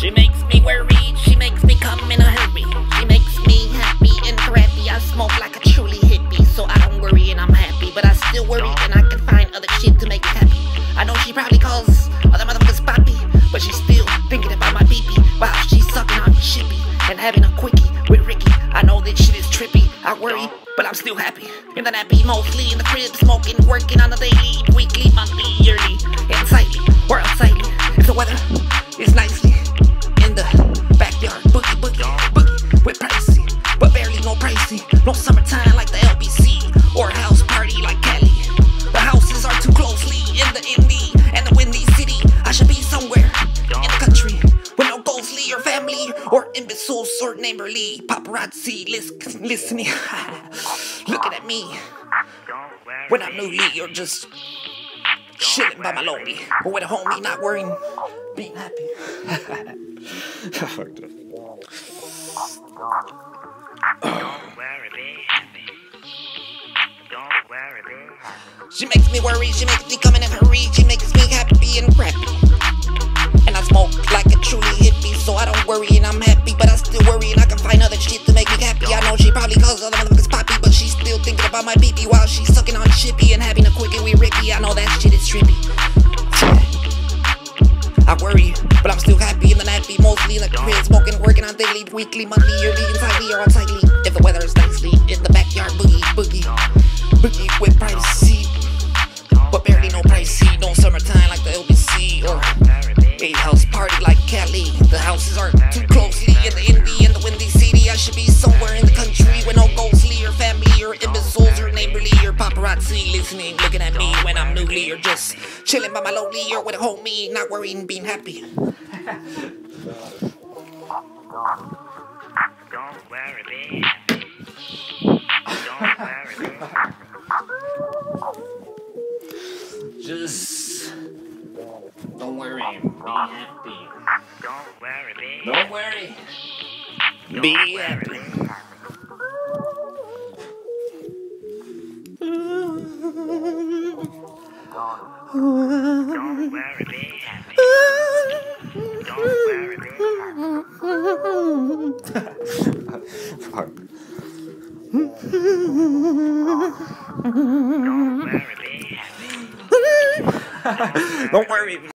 She makes me worried, she makes me come in a hurry. She makes me happy and crappy. I smoke like a truly hippie, so I don't worry and I'm happy. But I still worry and I can find other shit to make me happy. I know she probably calls other motherfuckers poppy, but she's still thinking about my peepee while she's sucking on chippy and having a quickie with Ricky. I know this shit is trippy. I worry, but I'm still happy. In the nappy, mostly in the crib, smoking, working on the daily, weekly. Or neighborly paparazzi lis- listening, looking at me when I'm newly or just chilling by my lonely with a homie, not worrying, being happy. Fucked up. She makes me worry, she makes me come in a hurry, she makes me happy and crappy. And I smoke like a about my baby while she's sucking on Chippy and having a quickie with Ricky. I know that shit is trippy. I worry, but I'm still happy in the nappy, mostly in the crib, smoking, working on daily, weekly, monthly, yearly, entirely or unsightly. If the weather is nicely in the backyard, boogie, boogie listening, looking at me when I'm newly or just chilling by my lonely or with a homie, not worrying, being happy. Don't worry, be happy. Don't worry, be happy. Just don't worry, be happy. Don't worry, Don't worry.